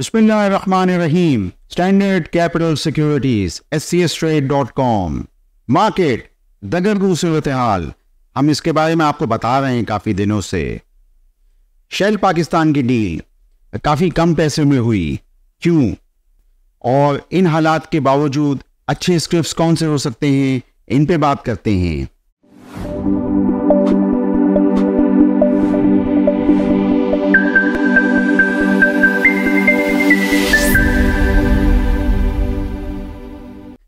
Bismillahirrahmanirrahim. Standard Capital Securities, scstrade.com. Market दगरगू सूरत हाल हम इसके बारे में आपको बता रहे हैं काफ़ी दिनों से। शेल पाकिस्तान की डील काफ़ी कम पैसे में हुई। क्यों? और इन हालात के बावजूद अच्छे स्क्रिप्ट कौन से हो सकते हैं? इन पे बात करते हैं।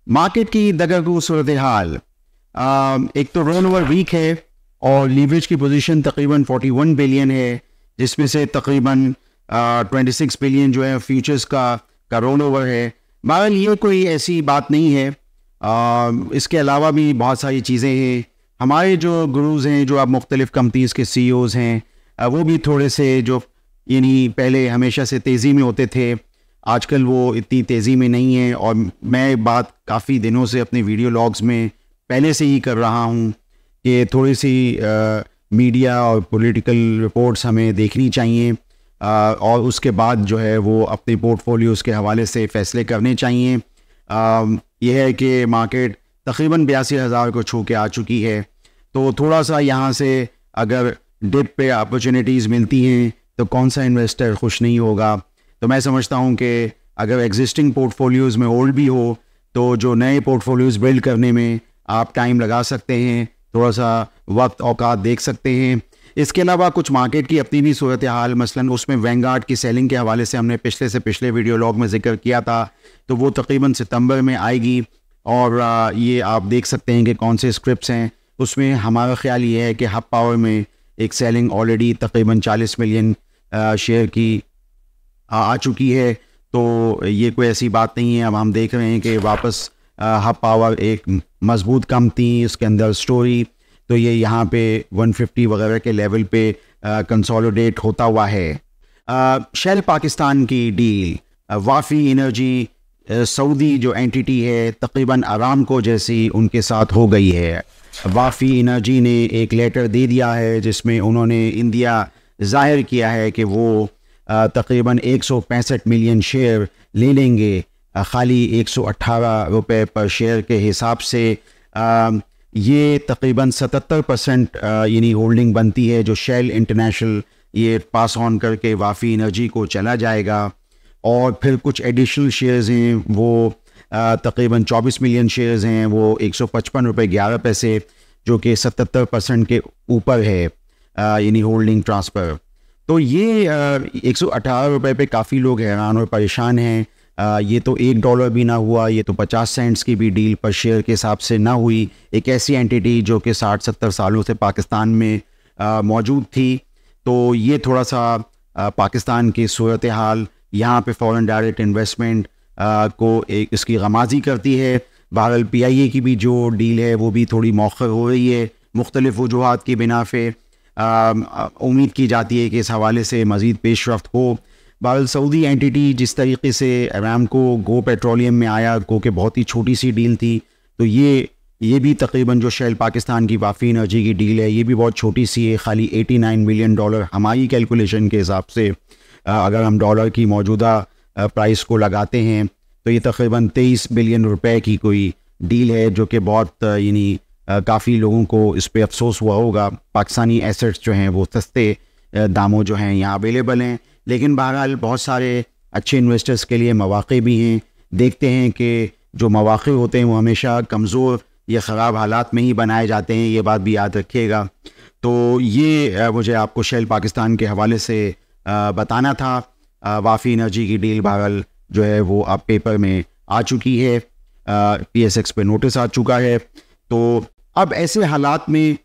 मार्केट की दगरगू सूरत हाल। एक तो रन ओवर वीक है और लीवरेज की पोजीशन तकरीबन 41 बिलियन है जिसमें से तकरीबन ट्वेंटी सिक्स बिलियन जो है फ्यूचर्स का का रोल ओवर है। बहरहाल ये कोई ऐसी बात नहीं है। आ, इसके अलावा भी बहुत सारी चीज़ें हैं। हमारे जो गुरुज हैं जो अब मुख्तलिफ़ कंपनीज़ के सी e हैं वो भी थोड़े से जो यानी पहले हमेशा से तेज़ी में होते थे। आजकल वो इतनी तेज़ी में नहीं है और मैं बात काफ़ी दिनों से अपने वीडियो लॉग्स में पहले से ही कर रहा हूँ कि थोड़ी सी आ, मीडिया और पॉलिटिकल रिपोर्ट्स हमें देखनी चाहिए आ, और उसके बाद जो है वो अपने पोर्टफोलियोज़ के हवाले से फ़ैसले करने चाहिए। आ, यह है कि मार्केट तकरीबन बयासी हज़ार को छू के आ चुकी है। तो थोड़ा सा यहाँ से अगर डिप पे अपॉर्चुनिटीज़ मिलती हैं तो कौन सा इन्वेस्टर खुश नहीं होगा? तो मैं समझता हूँ कि अगर एग्जिस्टिंग पोर्टफोलियोज़ में ओल्ड भी हो तो जो नए पोर्टफोलियोज़ बिल्ड करने में आप टाइम लगा सकते हैं थोड़ा सा वक्त, औकात देख सकते हैं। इसके अलावा कुछ मार्केट की अपनी भी सूरत हाल, मसलन उसमें वेंगार्ड की सेलिंग के हवाले से हमने पिछले से पिछले वीडियो लॉग में ज़िक्र किया था तो वो तकरीबन सितंबर में आएगी। और ये आप देख सकते हैं कि कौन से स्क्रिप्ट हैं। उसमें हमारा ख्याल ये है कि हब पावर में एक सेलिंग ऑलरेडी तकरीबन 40 मिलियन शेयर की आ चुकी है तो ये कोई ऐसी बात नहीं है। अब हम देख रहे हैं कि वापस हब पावर एक मज़बूत कम थी, इसके अंदर स्टोरी तो ये यहाँ पे 150 वगैरह के लेवल पे कंसोलिडेट होता हुआ है। शेल पाकिस्तान की डील वाफ़ी एनर्जी सऊदी जो एंटिटी है, तकरीबन आराम को जैसी उनके साथ हो गई है। वाफ़ी एनर्जी ने एक लेटर दे दिया है, जिसमें उन्होंने इंडिया ज़ाहिर किया है कि वो तकरीबन एक सौ पैंसठ मिलियन शेयर ले लेंगे। खाली एक सौ अट्ठारह रुपये पर शेयर के हिसाब से ये तकरीबन 77 परसेंट यानी होल्डिंग बनती है, जो शेल इंटरनेशनल ये पास ऑन करके वाफ़ी एनर्जी को चला जाएगा। और फिर कुछ एडिशनल शेयर्स हैं, वो तकरीबन 24 मिलियन शेयर्स हैं, वो एक सौ पचपन रुपये ग्यारह पैसे, जो कि 77 परसेंट के ऊपर है यानी होल्डिंग ट्रांसफ़र। तो ये एक सौ पे काफ़ी लोग हैरान और परेशान हैं। ये तो एक डॉलर भी ना हुआ ये तो पचास सेंट्स की भी डील पर शेयर के हिसाब से ना हुई। एक ऐसी एंटिटी जो कि साठ सत्तर सालों से पाकिस्तान में मौजूद थी। तो ये थोड़ा सा आ, पाकिस्तान की सूरत हाल यहाँ पे फॉरेन डायरेक्ट इन्वेस्टमेंट को एक इसकी गमाजी करती है। बहरल पी आई ए की भी जो डील है वो भी थोड़ी मौखर हो रही है। मुख्तलिफ़ वजूहत की बिना पे उम्मीद की जाती है कि इस हवाले से मज़ीद पेश रफ्त हो। बाल सऊदी एंटिटी जिस तरीके से अराम को गो पेट्रोलियम में आया, गो के बहुत ही छोटी सी डील थी तो ये ये भी तकरीबन जो शेल पाकिस्तान की वाफ़ी एनर्जी की डील है, ये भी बहुत छोटी सी है, खाली 89 मिलियन डॉलर हमारी कैलकुलेशन के हिसाब से अगर हम डॉलर की मौजूदा प्राइस को लगाते हैं तो ये तकरीबन 23 बिलियन रुपए की कोई डील है, जो कि बहुत यानी काफ़ी लोगों को इस पर अफसोस हुआ होगा। पाकिस्तानी एसेट्स जो हैं, वो सस्ते दामों जो हैं, यहाँ अवेलेबल हैं। लेकिन बहरहाल बहुत सारे अच्छे इन्वेस्टर्स के लिए मौाक़े भी हैं। देखते हैं कि जो मौाक़े होते हैं, वो हमेशा कमज़ोर या ख़राब हालात में ही बनाए जाते हैं। ये बात भी याद रखिएगा। तो ये मुझे आपको शेल पाकिस्तान के हवाले से बताना था। वाफ़ी एनर्जी की डील बहरहाल जो है, वो अब पेपर में आ चुकी है। पी एस एक्स पे नोटिस आ चुका है। तो अब ऐसे हालात में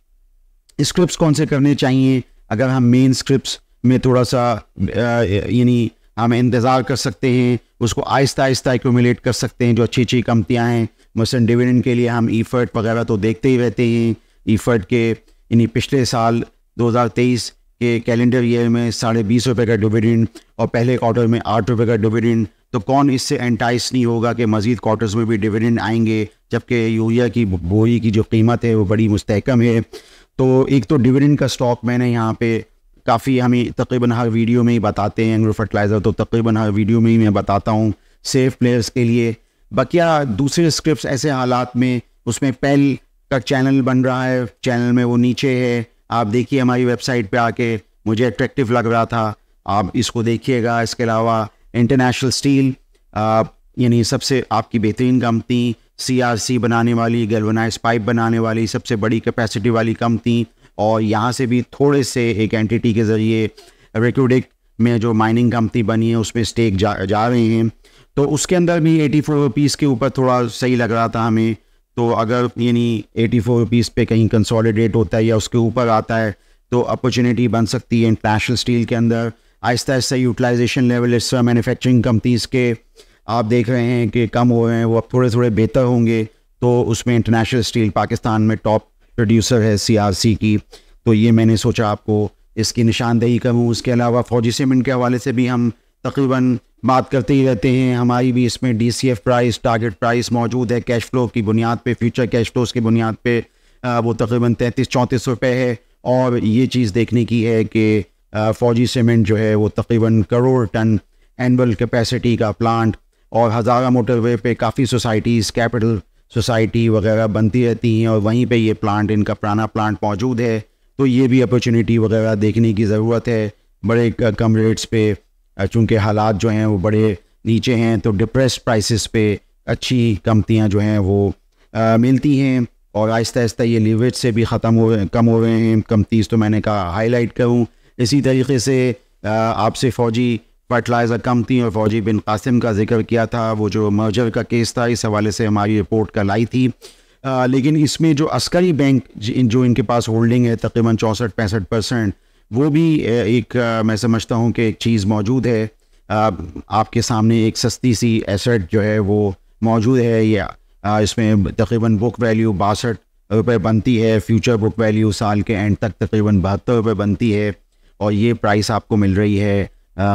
स्क्रिप्ट कौन से करने चाहिए? अगर हम मेन स्क्रिप्ट में थोड़ा सा यानी हम इंतज़ार कर सकते हैं, उसको आहिस्ता आहिस्ता एक्यूमुलेट कर सकते हैं, जो अच्छी अच्छी कंपनियाँ हैं मसलन डिविडेंड के लिए हम ईफर्ट वगैरह तो देखते ही रहते हैं। ईफर्ट के, यानी पिछले साल 2023 के कैलेंडर ईयर में साढ़े बीस रुपये का डिविडेंड और पहले क्वार्टर में आठ रुपये का डिविडेंड तो कौन इससे एंटाइस नहीं होगा कि मज़ीद क्वार्टर्स में भी डिविडेंड आएँगे, जबकि यूरिया की बोरी की जो कीमत है वो बड़ी मुस्तकम है। तो एक तो डिविडेंड का स्टॉक मैंने यहाँ पे काफ़ी हमें तकरीबन हर वीडियो में ही बताते हैं एंग्रो फर्टिलाइज़र तो तकरीबन हर वीडियो में ही मैं बताता हूँ सेफ़ प्लेयर्स के लिए। बकिया दूसरे स्क्रिप्ट ऐसे हालात में, उसमें पेल का चैनल बन रहा है चैनल में वो नीचे है। आप देखिए हमारी वेबसाइट पे आके, मुझे अट्रैक्टिव लग रहा था, आप इसको देखिएगा। इसके अलावा इंटरनेशनल स्टील यानी सबसे आपकी बेहतरीन कंपनी सी बनाने वाली गलवनाइज पाइप बनाने वाली, सबसे बड़ी कैपेसिटी वाली कंपनी, और यहाँ से भी थोड़े से एक एंटिटी के ज़रिए रिक्रूडिक में जो माइनिंग कंपनी बनी है, उसमें स्टेक जा जा रहे हैं। तो उसके अंदर भी एटी फोर रुपीज़ के ऊपर थोड़ा सही लग रहा था हमें। तो अगर यानी एटी फोर रुपीज़ पे कहीं कंसोलिडेट होता है या उसके ऊपर आता है तो अपॉर्चुनिटी बन सकती है इंटरनेशनल स्टील के अंदर। आहिस्ता आहिस्ता यूटिलाइजेशन लेवल इस मैन्युफैक्चरिंग कंपनीज़ के, आप देख रहे हैं कि कम हो रहे हैं, वो अब थोड़े थोड़े बेहतर होंगे। तो उसमें इंटरनेशनल स्टील पाकिस्तान में टॉप प्रोड्यूसर है सीआरसी की। तो ये मैंने सोचा आपको इसकी निशानदेही करूँ। उसके अलावा फौजी सीमेंट के हवाले से भी हम तकरीबन बात करते ही रहते हैं। हमारी भी इसमें D C F price target price मौजूद है कैश फ्लो की बुनियाद पे फ्यूचर कैश फ्लोज की बुनियाद पे वो तकरीबन तैंतीस चौंतीस रुपये है। और ये चीज़ देखने की है कि फौजी सीमेंट जो है वो तकरीबन करोड़ टन एनअल कैपेसिटी का प्लांट और हज़ारा मोटरवे पे काफ़ी सोसाइटीज़ कैपिटल सोसाइटी वगैरह बनती रहती हैं और वहीं पे ये प्लांट इनका पुराना प्लांट मौजूद है। तो ये भी अपॉर्चुनिटी वगैरह देखने की ज़रूरत है। बड़े कम रेट्स पे चूँकि हालात जो हैं वो बड़े नीचे हैं तो डिप्रेस प्राइसेस पे अच्छी कंपनियाँ जो हैं वो आ, मिलती हैं और आहिस्ता आहिस्ता ये लीवरेज से भी ख़त्म हो कम हो रहे हैं। कंपनीज़ तो मैंने कहा हाईलाइट करूँ। इसी तरीके से आपसे फ़ौजी फर्टिलाइज़र कंपनी और फौजी बिन कासिम का ज़िक्र किया था। वो जो मर्जर का केस था इस हवाले से हमारी रिपोर्ट कल आई थी। आ, लेकिन इसमें जो अस्करी बैंक जो इनके पास होल्डिंग है तकरीबन चौंसठ पैंसठ परसेंट वो भी एक मैं समझता हूँ कि एक चीज़ मौजूद है। आ, आपके सामने एक सस्ती सी एसेट जो है वो मौजूद है या आ, इसमें तकरीबन बुक वैल्यू बासठ रुपये बनती है फ्यूचर बुक वैल्यू साल के एंड तक तकरीबन बहत्तर रुपये बनती है। और ये प्राइस आपको मिल रही है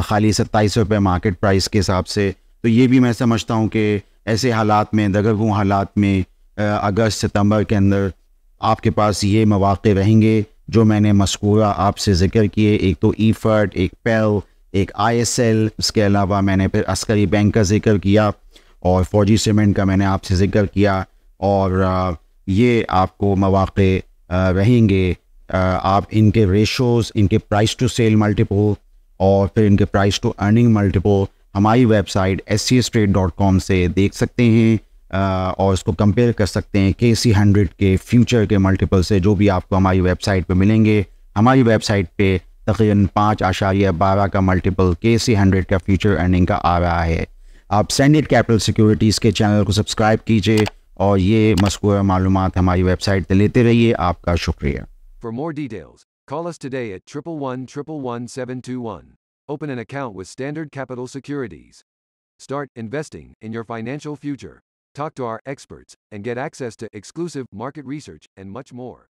खाली सत्ताईस रुपये मार्केट प्राइस के हिसाब से। तो ये भी मैं समझता हूँ कि ऐसे हालात में दगरगू हालात में अगस्त सितंबर के अंदर आपके पास ये मौाक़े रहेंगे, जो मैंने मस्कूरा आपसे ज़िक्र किए। एक तो ई फर्ट एक पेल एक आई एस एल इसके अलावा मैंने फिर अस्करी बैंक का ज़िक्र किया और फौजी सीमेंट का मैंने आपसे ज़िक्र किया। और ये आपको मौाक़े रहेंगे। आप इनके रेशोज़ इनके प्राइस टू सेल मल्टीपल और फिर इनके प्राइस टू अर्निंग मल्टीपल हमारी वेबसाइट एस सी से देख सकते हैं और इसको कंपेयर कर सकते हैं के सी हंड्रेड के फ्यूचर के मल्टीपल से जो भी आपको हमारी वेबसाइट पे मिलेंगे। हमारी वेबसाइट पे तकरीबन पाँच आशारिया बारह का मल्टीपल के सी हंड्रेड का फ्यूचर अर्निंग का आ रहा है। आप सैंडेड कैपिटल सिक्योरिटीज़ के चैनल को सब्सक्राइब कीजिए और ये मस्कूर मालूम हमारी वेबसाइट पर लेते रहिए। आपका शुक्रिया। For more details, call us today at triple one triple one seven two one. Open an account with Standard Capital Securities. Start investing in your financial future. Talk to our experts and get access to exclusive market research and much more.